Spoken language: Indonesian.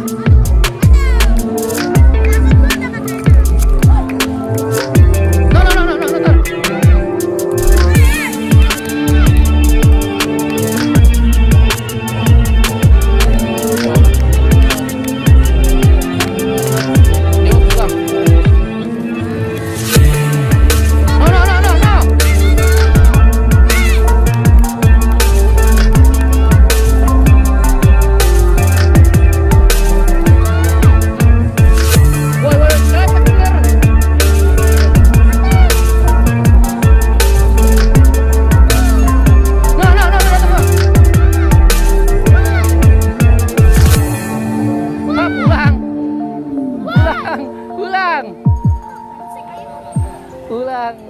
Huh. Ulang ulang ulang